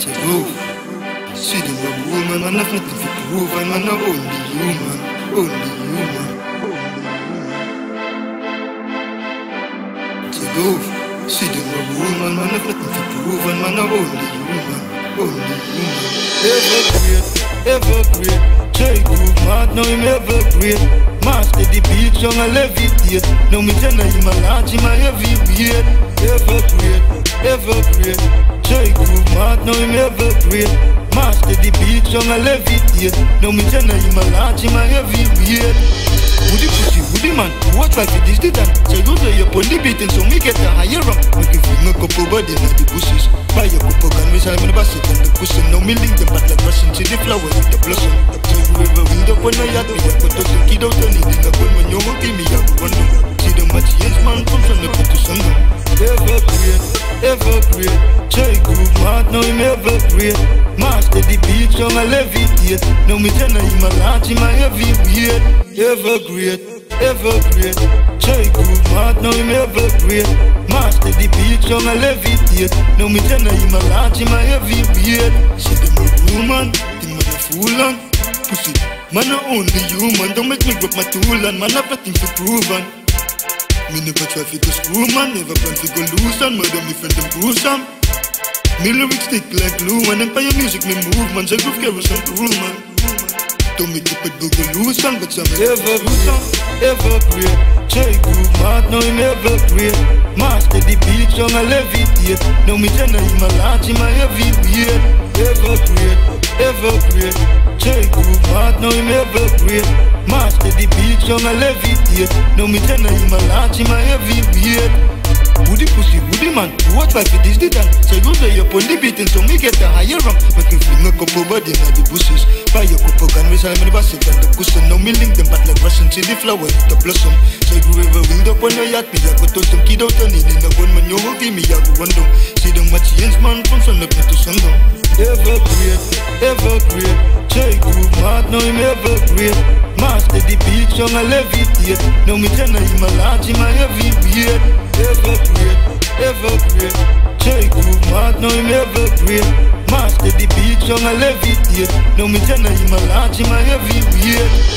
to move. See the rubber woman, man, have nothing to prove, and I'm only human, only human. To move. See the rubber woman, man, have nothing to prove, and I'm only human, only human. Ever great, ever great. J Groove, mad, now him ever. Master the beat, young and levitate. Now me tell him a launch him a heavy great, ever great. Jay Groove, mad, now him ever great. Master the beat, young and levitate. Now me tell him a launch him a heavy weight. Woody pussy, woody man, what like it is the done? Say go say you're on the beat and so me get a higher rank. Make you feel no couple body like the bushes. Buy your couple gun, say I'm in the basket and the cushion. Now me link them back like Russian to the flower with the blossom. So whoever wind up on a yacht, me I put up some kid out and it in the gun when you won't me a one. See them match Mad, now him great. Master the beat, young and levitate. Now me tell him a launch him a heavy weight. Ever great, ever great. Jay Groove, mad, now him great. Master the beat, young and levitate. Now me tell him a launch him a heavy weight. See them a woman, the man a fool on. Pussy, man a only human. Don't make me grab my tool and man have nothing to prove on. Me never try fi go screw man, never plan fi go lose and murder me friend them gruesome. Me lyrics stick like glue and empire music me move man, say groove some cool man. Don't make it go go lose and but some ever gruesome, uh, ever great. Jay Groove mad, now him ever great. Master the beat, young and levitate. Now me tell him a launch him a heavy weight. Ever great, ever great. Jay Groove mad, now him ever great. Master the beat, young and levitate. Now me tell him a launch him a heavy weight. Man, like it is the done? So you say you're on the beat so me get a higher rank. Make me fling a couple body in the bushes. Buy a couple gun, say I'm in the basket and the cushion. Now me link them back like Russian to the flower, the blossom. So you ever wind up on a yacht, me I go to some kid out and in the one man you give me, I go run down. See them watch change man from sun up to sundown. Ever great, ever great. Jay Groove mad, now him ever great. Master the beat, young and levitate. Now me tell him a launch him a heavy weight. Ever great, ever great. Jay Groove mad, now him ever great. Master the beat, young and levitate. Now me tell him a launch him a weight.